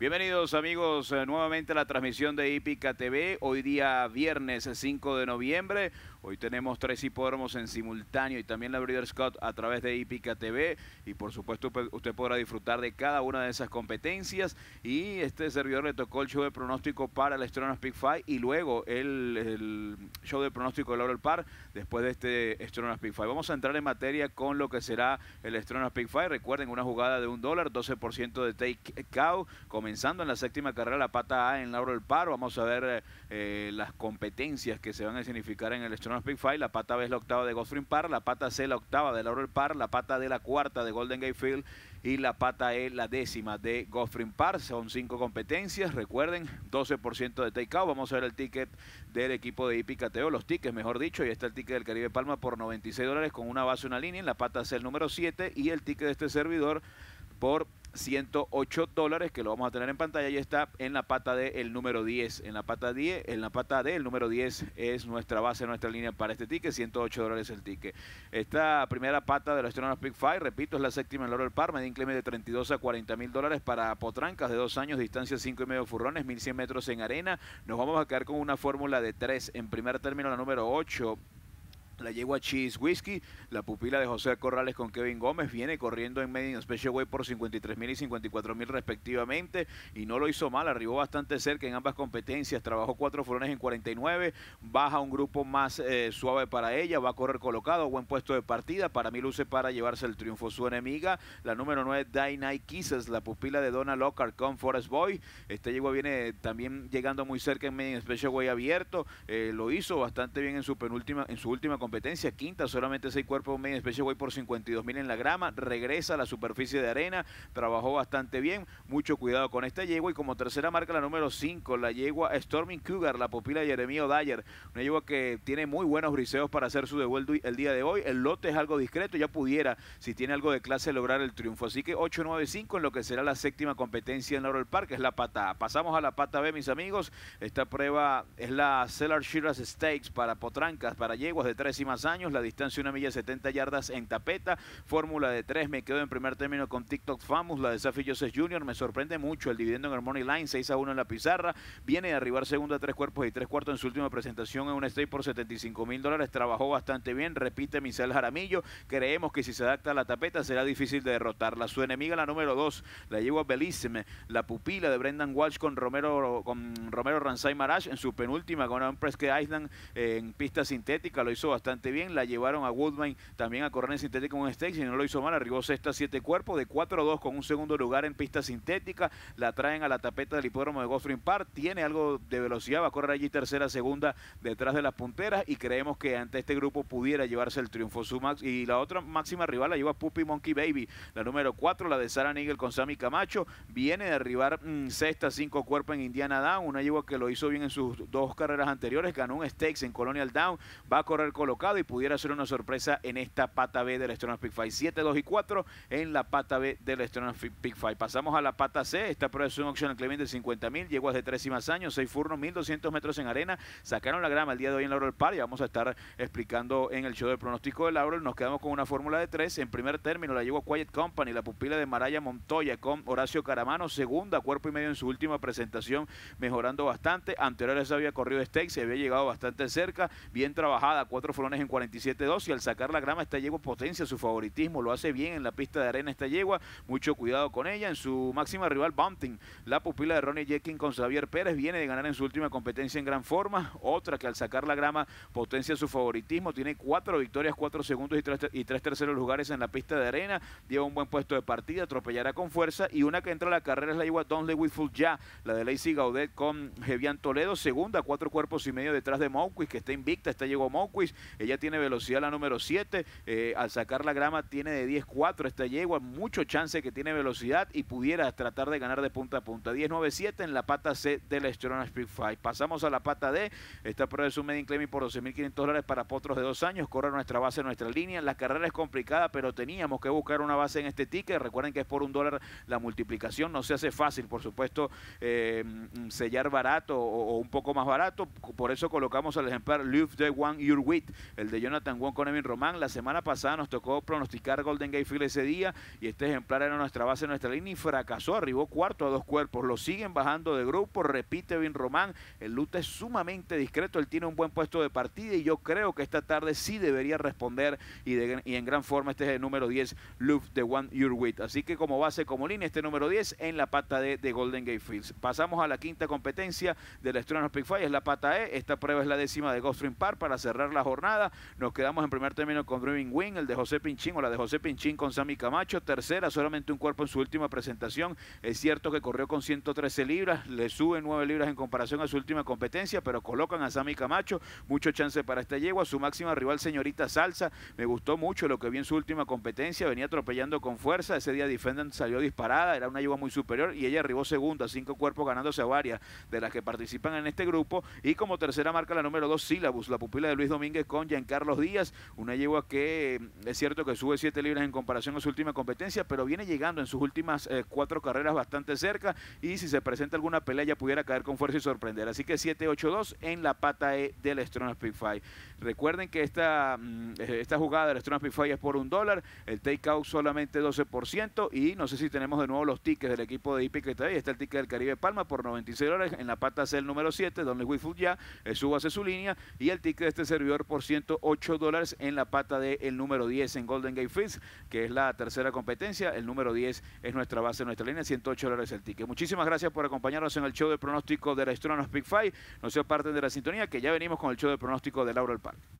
Bienvenidos amigos eh, nuevamente a la transmisión de Hípica TV. Hoy día viernes 5 de noviembre. Hoy tenemos tres hipódromos en simultáneo y también la Breeders' Scott a través de Hípica TV. Y por supuesto usted podrá disfrutar de cada una de esas competencias. Y este servidor le tocó el show de pronóstico para el Stronas Big Five y luego el, show de pronóstico de Laurel Par después de este Stronas Big Five. Vamos a entrar en materia con lo que será el Stronas Big Five. Recuerden una jugada de un dólar, 12% de take cow comenzando en la séptima carrera la pata A en Lauro del Paro. Vamos a ver eh, las competencias que se van a significar en el La pata B es la octava de Godfrey Par, la pata C la octava de Lauro del Par, la pata D la cuarta de Golden Gate Field y la pata E la décima de Godfrey Par. Son cinco competencias. Recuerden, 12% de takeout. Vamos a ver el ticket del equipo de Ipicateo, los tickets, mejor dicho. Y está el ticket del Caribe Palma por 96 dólares con una base, una línea. En la pata C el número 7 y el ticket de este servidor por 108 dólares que lo vamos a tener en pantalla. Y está en la pata D el número 10 en la pata 10 en la pata D el número 10 es nuestra base nuestra línea para este ticket. 108 dólares el ticket. Esta primera pata de los Astronaut Big Five repito es la séptima en Laurel Par. Media incleme de 32 a 40 mil dólares para potrancas de dos años distancia 5 y medio furrones 1100 metros en arena. Nos vamos a quedar con una fórmula de 3 en primer término la número 8 la yegua Cheese Whiskey, la pupila de José Corrales con Kevin Gómez, viene corriendo en medio Special Way por 53 mil y 54 mil respectivamente y no lo hizo mal, arribó bastante cerca en ambas competencias, trabajó cuatro furones en 49, baja un grupo más eh, suave para ella, va a correr colocado, buen puesto de partida, para mí luce para llevarse el triunfo su enemiga, la número 9 Night Kisses, la pupila de Donna Lockhart con Forest Boy, esta yegua viene también llegando muy cerca en medio Special Way abierto, eh, lo hizo bastante bien en su penúltima, en su última competencia competencia, quinta, solamente seis cuerpos medio Special por 52 mil en la grama, regresa a la superficie de arena, trabajó bastante bien, mucho cuidado con esta yegua y como tercera marca la número 5, la yegua Storming Cougar, la pupila de Jeremío Dyer, una yegua que tiene muy buenos briseos para hacer su devuelto el día de hoy, el lote es algo discreto, ya pudiera, si tiene algo de clase, lograr el triunfo, así que 8-9-5 en lo que será la séptima competencia en Laurel Park, es la pata A. Pasamos a la pata B, mis amigos, esta prueba es la Cellar Shearers Stakes para potrancas, para yeguas de 3 décimas años, la distancia una milla 70 yardas en tapeta, fórmula de 3, me quedo en primer término con TikTok Famous, la de Safi Joseph Jr., me sorprende mucho el dividendo en el Money Line, 6 a 1 en la pizarra, viene de arribar segundo a tres cuerpos y tres cuartos en su última presentación en un stay por 75 mil dólares, trabajó bastante bien, repite Michel Jaramillo, creemos que si se adapta a la tapeta será difícil de derrotarla, su enemiga la número 2, la llevo a Belísime, la pupila de Brendan Walsh con Romero, con Romero Ranzai Marash en su penúltima con un Presque Island en pista sintética, lo hizo bastante bien. La llevaron a Woodbine también a correr en sintética con Stakes y no lo hizo mal. Arribó sexta, siete cuerpos de 4-2 con un segundo lugar en pista sintética. La traen a la tapeta del hipódromo de Godfrey Park. Tiene algo de velocidad. Va a correr allí tercera, segunda detrás de las punteras y creemos que ante este grupo pudiera llevarse el triunfo. Su max, y la otra máxima rival la lleva Puppy Monkey Baby. La número 4, la de Sarah Nigel con Sammy Camacho. Viene de arribar mm, sexta, cinco cuerpos en Indiana Down. Una yegua que lo hizo bien en sus dos carreras anteriores. Ganó un Stakes en Colonial Down. Va a correr y pudiera ser una sorpresa en esta pata B del Astronaut Big Five. 7, 2 y 4 en la pata B del Astronaut Big Five. Pasamos a la pata C. Esta prueba es un option Clemente de 50 mil, yeguas de 3 y más años, 6 furnos, 1200 metros en arena. Sacaron la grama el día de hoy en Laurel Park y vamos a estar explicando en el show del pronóstico de Laurel. Nos quedamos con una fórmula de 3. En primer término la llevó Quiet Company, la pupila de Maraya Montoya con Horacio Caramano. Segunda, cuerpo y medio en su última presentación, mejorando bastante. Anteriores había corrido Stakes, se había llegado bastante cerca. Bien trabajada, cuatro en 47-2 y al sacar la grama esta yegua potencia su favoritismo, lo hace bien en la pista de arena esta yegua, mucho cuidado con ella, en su máxima rival Bunting, la pupila de Ronnie Jekin con Xavier Pérez, viene de ganar en su última competencia en gran forma, otra que al sacar la grama potencia su favoritismo, tiene cuatro victorias, cuatro segundos y tres, y tres terceros lugares en la pista de arena, lleva un buen puesto de partida, atropellará con fuerza y una que entra a la carrera es la yegua Don't With Full Ya, la de Lacey Gaudet con Jevian Toledo, segunda, cuatro cuerpos y medio detrás de Mouquis, que está invicta, esta llegó Mouquis, ella tiene velocidad la número 7. Eh, al sacar la grama tiene de 10-4 esta yegua. Mucho chance que tiene velocidad y pudiera tratar de ganar de punta a punta. 10-9-7 en la pata C del Estrona Speed 5. Pasamos a la pata D. Esta prueba es un Medin Claiming por 12.500 dólares para potros de dos años. Corre nuestra base, nuestra línea. La carrera es complicada, pero teníamos que buscar una base en este ticket. Recuerden que es por un dólar la multiplicación. No se hace fácil, por supuesto, eh, sellar barato o, un poco más barato. Por eso colocamos al ejemplar Live the One Your Wit el de Jonathan Wong con Evin Román. La semana pasada nos tocó pronosticar Golden Gate Field ese día y este ejemplar era nuestra base, nuestra línea y fracasó, arribó cuarto a dos cuerpos. Lo siguen bajando de grupo, repite Evin Román. El Luta es sumamente discreto, él tiene un buen puesto de partida y yo creo que esta tarde sí debería responder y, en gran forma este es el número 10, Luft de One Year With. Así que como base, como línea, este número 10 en la pata D de Golden Gate Fields. Pasamos a la quinta competencia del Astronaut Big Five, es la pata E. Esta prueba es la décima de Ghost Park para cerrar la jornada. Nos quedamos en primer término con Dreaming Wing, el de José Pinchín o la de José Pinchín con Sammy Camacho. Tercera, solamente un cuerpo en su última presentación. Es cierto que corrió con 113 libras, le suben 9 libras en comparación a su última competencia, pero colocan a Sammy Camacho. Mucho chance para esta yegua. Su máxima rival, señorita Salsa, me gustó mucho lo que vi en su última competencia. Venía atropellando con fuerza. Ese día Defendant salió disparada, era una yegua muy superior y ella arribó segunda, cinco cuerpos ganándose a varias de las que participan en este grupo. Y como tercera marca la número 2, Sílabus, la pupila de Luis Domínguez con Giancarlos Díaz. Una yegua que es cierto que sube 7 libras en comparación a su última competencia, pero viene llegando en sus últimas eh, cuatro carreras bastante cerca y si se presenta alguna pelea ya pudiera caer con fuerza y sorprender. Así que 7-8-2 en la pata E del Strong Speed Fight. Recuerden que esta, mm, eh, esta jugada del Strong Speed Fight es por un dólar, el takeout solamente 12% y no sé si tenemos de nuevo los tickets del equipo de IPIC ahí. Está el ticket del Caribe Palma por 96 dólares en la pata C el número 7, donde Wifood ya suba hace su línea y el ticket de este servidor por 108 dólares en la pata de el número 10 en Golden Gate Fields, que es la tercera competencia. El número 10 es nuestra base, nuestra línea, 108 dólares el ticket. Muchísimas gracias por acompañarnos en el show de pronóstico de la Astronos Big Five. No se aparten de la sintonía, que ya venimos con el show de pronóstico de Laura El Parque.